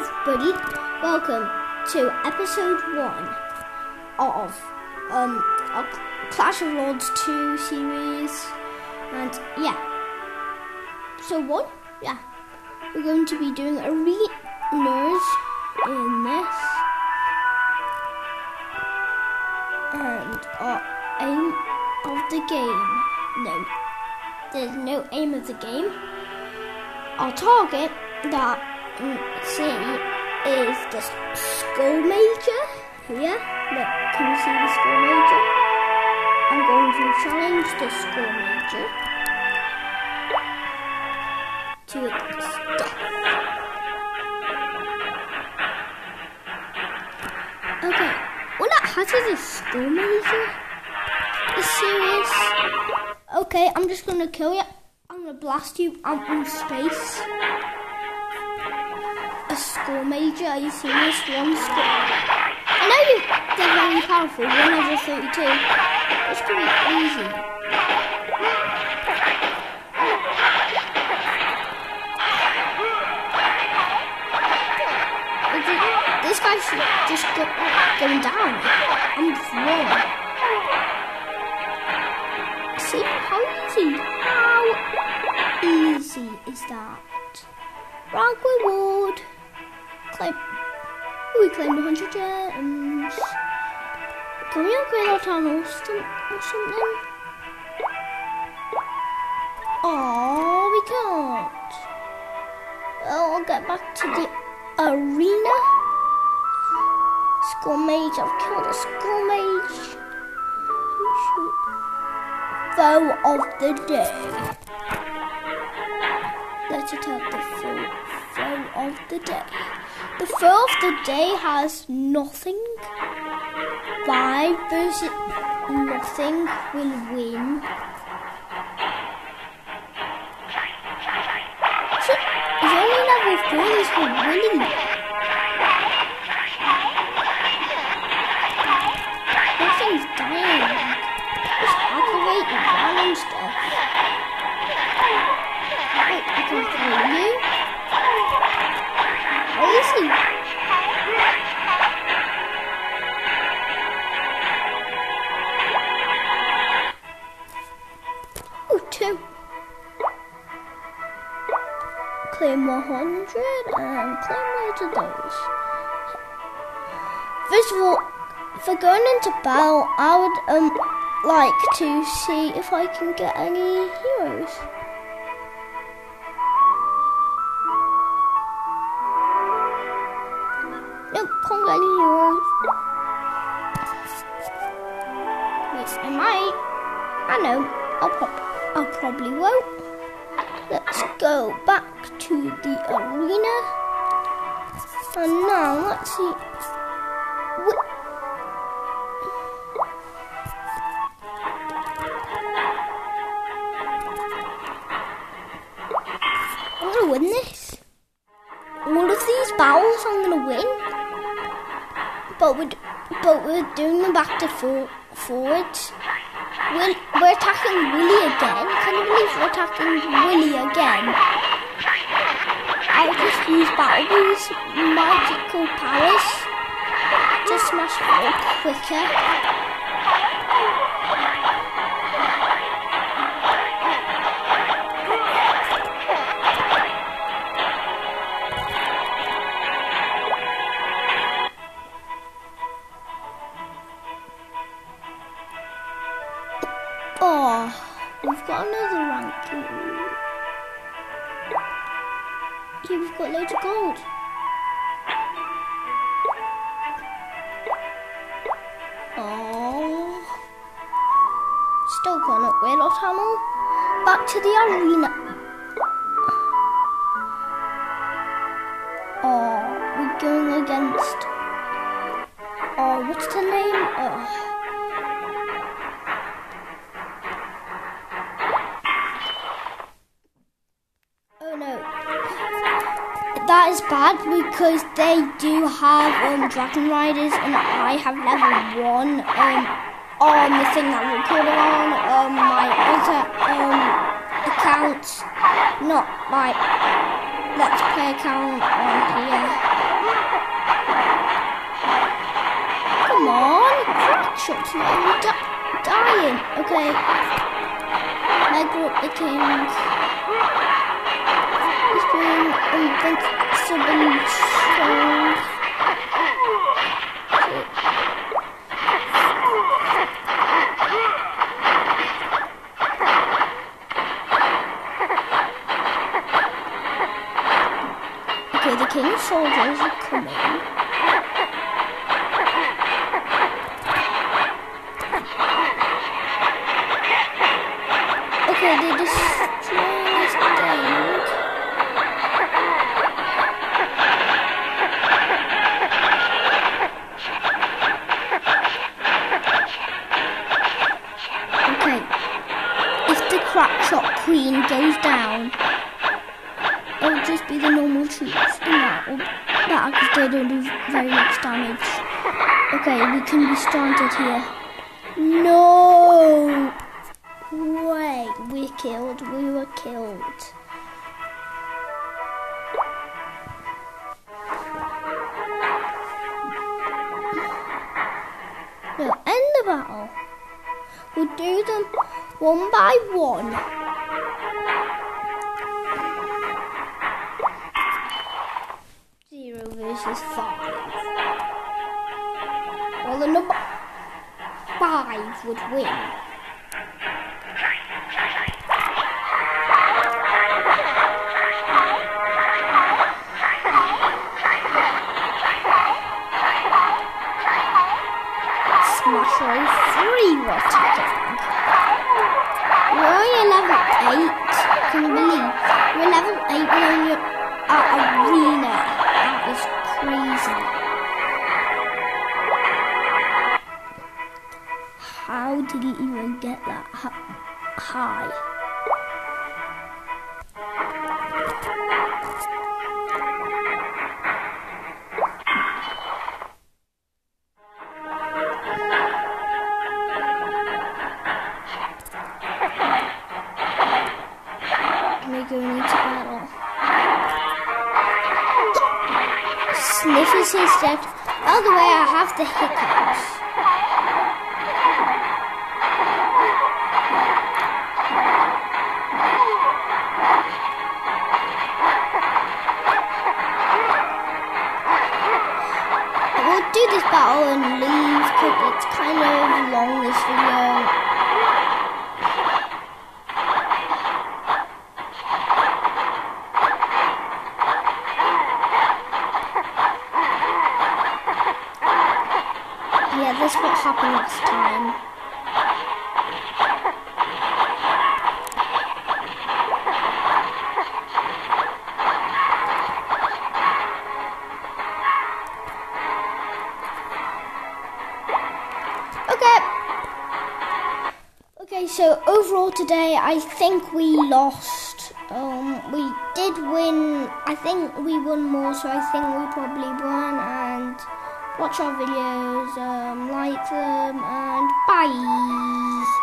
everybody, welcome to episode one of um Clash of Lords 2 series. And yeah. So one, yeah. We're going to be doing arenas in this. And our aim of the game. No. There's no aim of the game. Our target that see is the skull major here. Look, can you see the skull major? I'm going to challenge the skull major to death. Okay, what that has is a skull major. Is serious? Okay, I'm just gonna kill you. I'm gonna blast you out in space a score major. You serious? One score. I know you, they're very powerful. one 132. This could be easy. This guy should just go, going down. I'm wrong. See how easy? How easy is that? Rank reward. Claim. We claimed 100 gems. Can we upgrade our st- or something? Oh, we can't. Well, I'll get back to the arena. Skull mage, I've killed a skull mage. Foe of the day. Let's attack the foe, foe of the day. The foe of the day has nothing. Five versus nothing will win. So, it's only level four is for winning. Nothing's dying. It's activating random stuff. Wait, I can throw you? Oh, two. Claim 100 and claim loads of those. First of all, for going into battle, I would um like to see if I can get any heroes. Nope, get any heroes. Yes, I might. I know. I'll, prob- I probably won't. Let's go back to the arena. And now, let's see. Battles I'm gonna win. But we're, but we're doing them back to for, forwards. We're, we're attacking Willy again. Can you believe we're attacking Willy again? I'll just use Battlebee's magical powers to smash it quicker. Oh, we've got another ranking. Yeah, we've got loads of gold. Oh, still can't upgrade our tunnel. Back to the arena. Oh, we're going against. Oh, what's the name? that is bad because they do have um, Dragon Riders and I have level 1 um, on the thing that we're recording on, um, my other um, account, not my Let's Play account on here. Come on, crack shots, I'm di- dying. Okay, I got the King strong. Okay, the king's soldiers are coming. It'll just be the normal and that will that because they don't do very much damage. Okay, we can be stranded here. No way, we're killed. We were killed. No, end the battle. We'll do them one by one. Versus five. Well, the number five would win. Smash three we're attacking. We're level eight. Can you believe? We're level eight. We're at uh, arena. That is crazy. How did he even get that high? His death. By the way, I have the hiccups. I will do this battle and leave because it's kind of long this video. Yeah, that's last time. Okay. Okay, so overall today, I think we lost. Um, we did win. I think we won more, so I think we probably won. And watch our videos, um, like them, and bye.